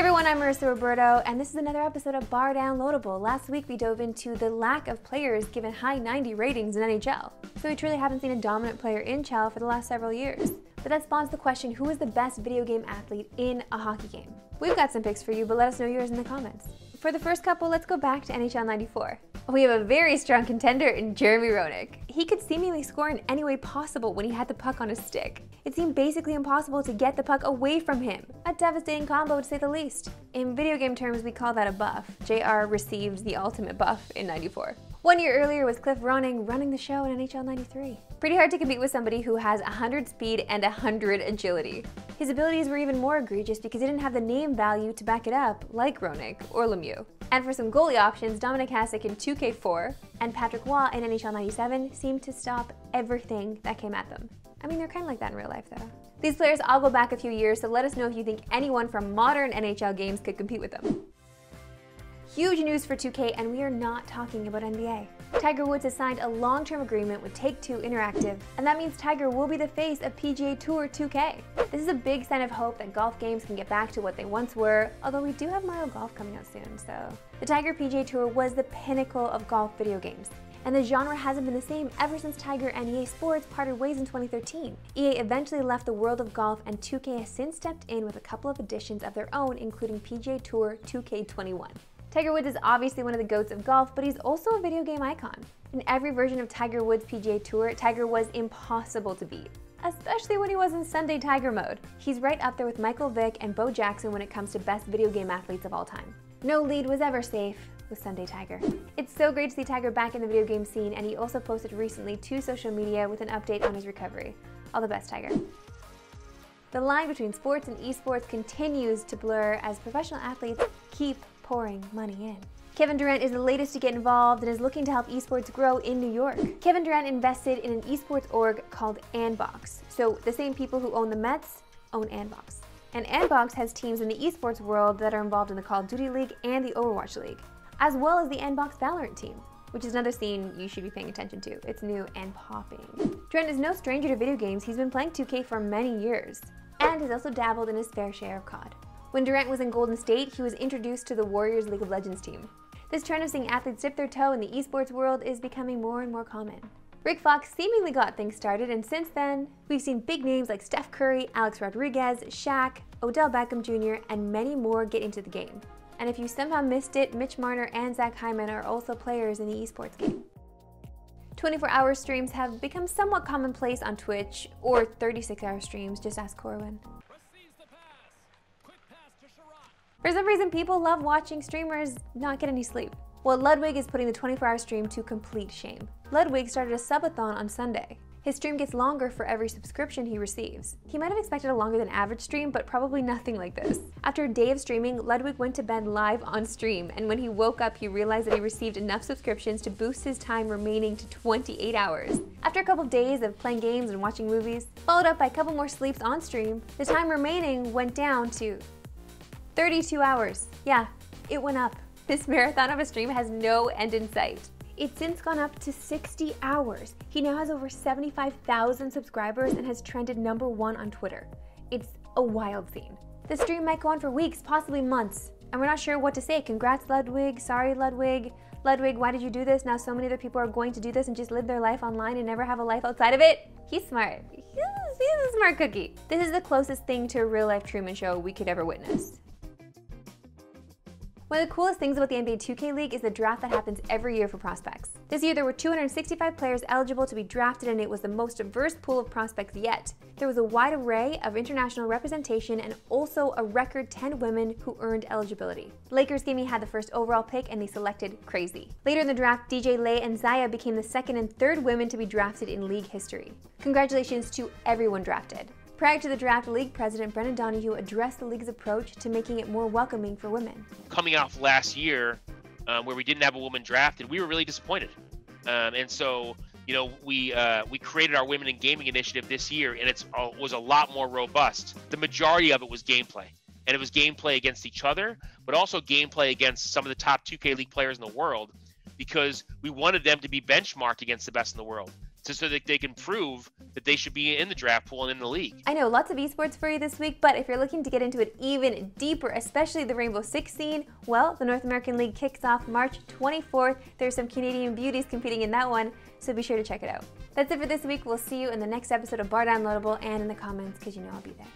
everyone, I'm Marissa Roberto, and this is another episode of Bar Downloadable. Last week we dove into the lack of players given high 90 ratings in NHL. So we truly haven't seen a dominant player in CHEL for the last several years. But that spawns the question, who is the best video game athlete in a hockey game? We've got some picks for you, but let us know yours in the comments. For the first couple, let's go back to NHL 94. We have a very strong contender in Jeremy Roenick. He could seemingly score in any way possible when he had the puck on his stick. It seemed basically impossible to get the puck away from him. A devastating combo to say the least. In video game terms, we call that a buff. JR received the ultimate buff in 94. One year earlier was Cliff Ronning running the show in NHL 93. Pretty hard to compete with somebody who has 100 speed and 100 agility. His abilities were even more egregious because he didn't have the name value to back it up, like Roenick or Lemieux. And for some goalie options, Dominik Hasek in 2K4 and Patrick Roy in NHL 97 seemed to stop everything that came at them. I mean, they're kind of like that in real life, though. These players all go back a few years, so let us know if you think anyone from modern NHL games could compete with them. Huge news for 2K, and we are not talking about NBA. Tiger Woods has signed a long-term agreement with Take-Two Interactive, and that means Tiger will be the face of PGA Tour 2K. This is a big sign of hope that golf games can get back to what they once were, although we do have Mario Golf coming out soon, so. The Tiger PGA Tour was the pinnacle of golf video games, and the genre hasn't been the same ever since Tiger and EA Sports parted ways in 2013. EA eventually left the world of golf, and 2K has since stepped in with a couple of additions of their own, including PGA Tour 2K21. Tiger Woods is obviously one of the goats of golf, but he's also a video game icon. In every version of Tiger Woods PGA Tour, Tiger was impossible to beat, especially when he was in Sunday Tiger mode. He's right up there with Michael Vick and Bo Jackson when it comes to best video game athletes of all time. No lead was ever safe with Sunday Tiger. It's so great to see Tiger back in the video game scene, and he also posted recently to social media with an update on his recovery. All the best, Tiger. The line between sports and esports continues to blur as professional athletes keep pouring money in. Kevin Durant is the latest to get involved and is looking to help esports grow in New York. Kevin Durant invested in an esports org called Andbox. So the same people who own the Mets own Andbox. And Andbox has teams in the esports world that are involved in the Call of Duty League and the Overwatch League, as well as the Andbox Valorant team, which is another scene you should be paying attention to. It's new and popping. Durant is no stranger to video games. He's been playing 2K for many years and has also dabbled in his fair share of COD. When Durant was in Golden State, he was introduced to the Warriors League of Legends team. This trend of seeing athletes dip their toe in the esports world is becoming more and more common. Rick Fox seemingly got things started, and since then, we've seen big names like Steph Curry, Alex Rodriguez, Shaq, Odell Beckham Jr., and many more get into the game. And if you somehow missed it, Mitch Marner and Zach Hyman are also players in the esports game. 24 hour streams have become somewhat commonplace on Twitch, or 36 hour streams, just ask Corwin. For some reason, people love watching streamers not get any sleep. Well, Ludwig is putting the 24-hour stream to complete shame. Ludwig started a subathon on Sunday. His stream gets longer for every subscription he receives. He might have expected a longer than average stream, but probably nothing like this. After a day of streaming, Ludwig went to bed live on stream, and when he woke up, he realized that he received enough subscriptions to boost his time remaining to 28 hours. After a couple of days of playing games and watching movies, followed up by a couple more sleeps on stream, the time remaining went down to 32 hours. Yeah, it went up. This marathon of a stream has no end in sight. It's since gone up to 60 hours. He now has over 75,000 subscribers and has trended number one on Twitter. It's a wild scene. The stream might go on for weeks, possibly months, and we're not sure what to say. Congrats, Ludwig. Sorry, Ludwig. Ludwig, why did you do this? Now so many other people are going to do this and just live their life online and never have a life outside of it. He's smart. He's, he's a smart cookie. This is the closest thing to a real life Truman Show we could ever witness. One of the coolest things about the NBA 2K League is the draft that happens every year for prospects. This year there were 265 players eligible to be drafted and it was the most diverse pool of prospects yet. There was a wide array of international representation and also a record 10 women who earned eligibility. Lakers Gaming had the first overall pick and they selected Crazy. Later in the draft, DJ Lay and Zaya became the second and third women to be drafted in league history. Congratulations to everyone drafted. Prior to the draft, league president Brendan Donohue addressed the league's approach to making it more welcoming for women. Coming off last year, um, where we didn't have a woman drafted, we were really disappointed. Um, and so, you know, we uh, we created our Women in Gaming initiative this year, and it uh, was a lot more robust. The majority of it was gameplay, and it was gameplay against each other, but also gameplay against some of the top 2K League players in the world, because we wanted them to be benchmarked against the best in the world so, so that they can prove that they should be in the draft pool and in the league. I know lots of esports for you this week, but if you're looking to get into it even deeper, especially the Rainbow Six scene, well, the North American League kicks off March 24th. There's some Canadian beauties competing in that one, so be sure to check it out. That's it for this week. We'll see you in the next episode of Bar Downloadable and in the comments because you know I'll be there.